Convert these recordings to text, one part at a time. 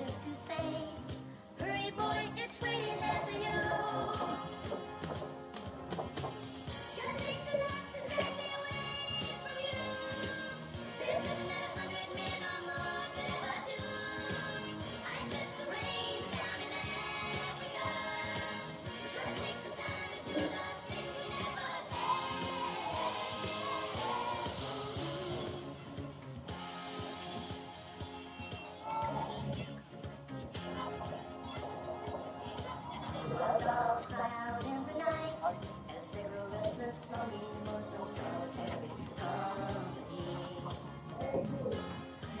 as to say, Hurry, boy, it's waiting there for you.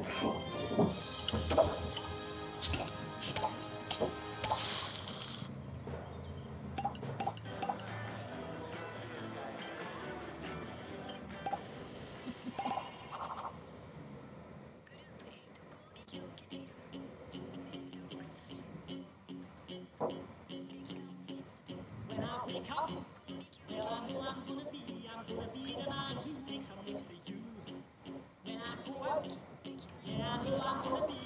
When I I'm gonna be, I'm gonna be the man who makes a mistake. Thank you.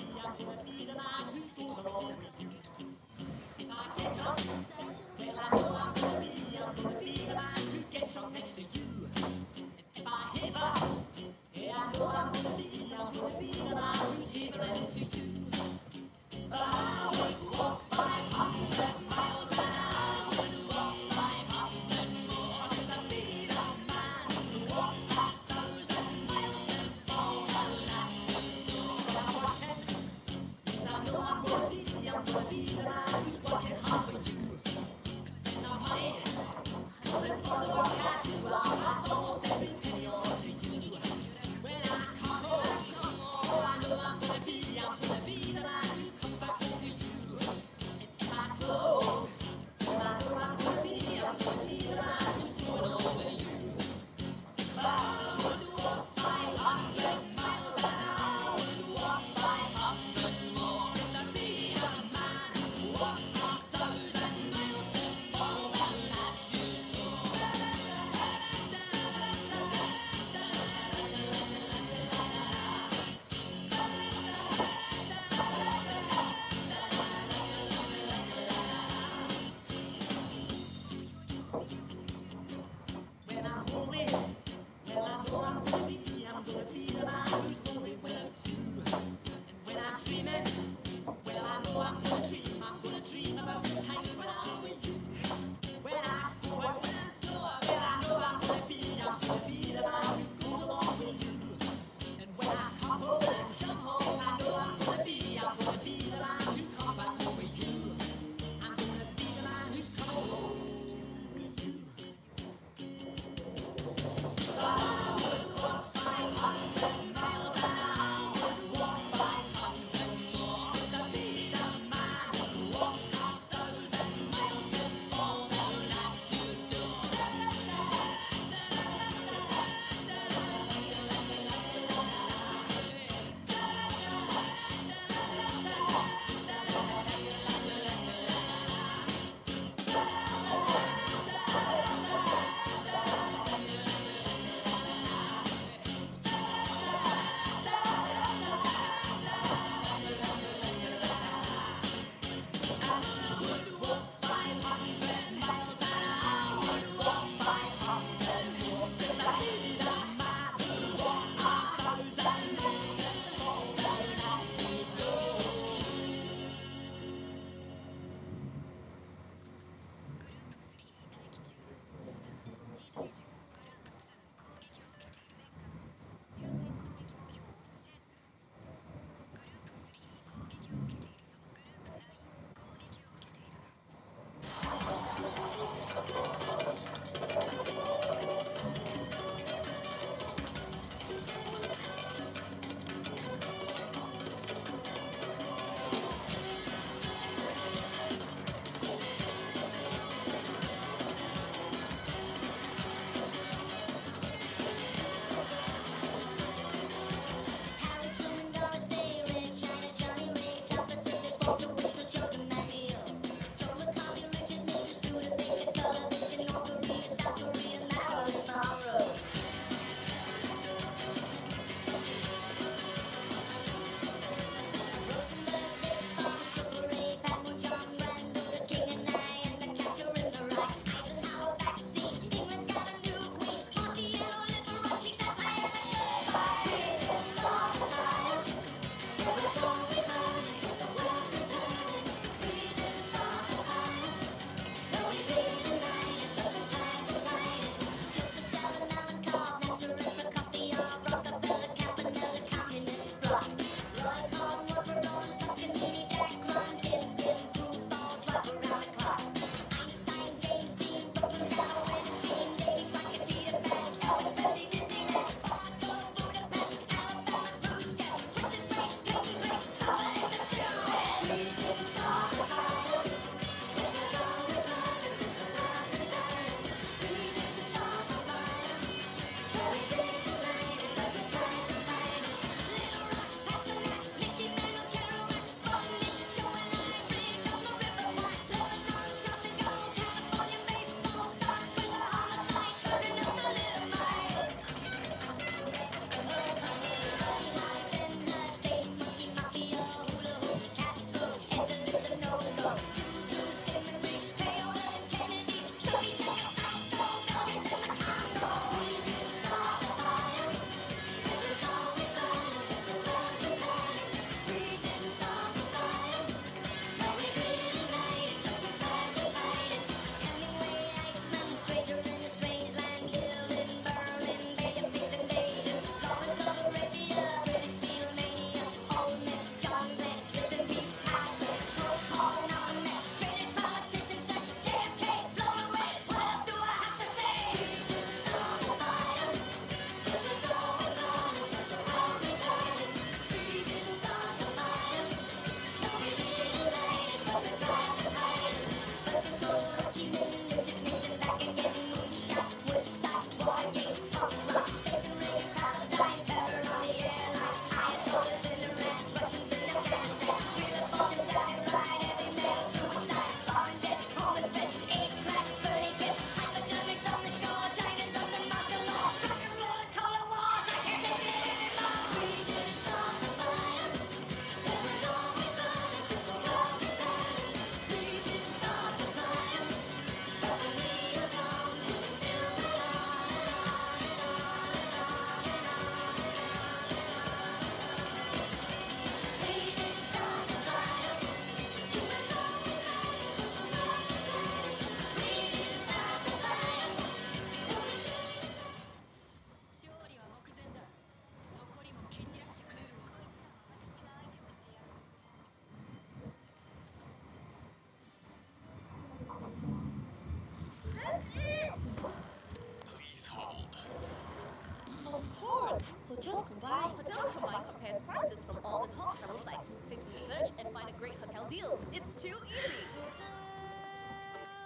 Hotels combined. Hotels Combine compares prices from all the top travel sites. Simply search and find a great hotel deal. It's too easy.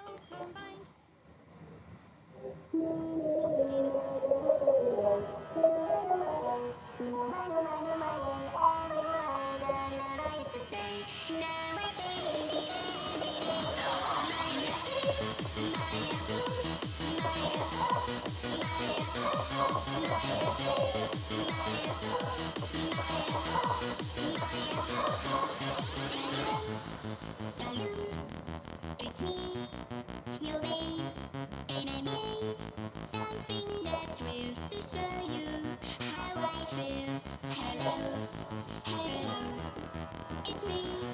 Hotels combined. It's me.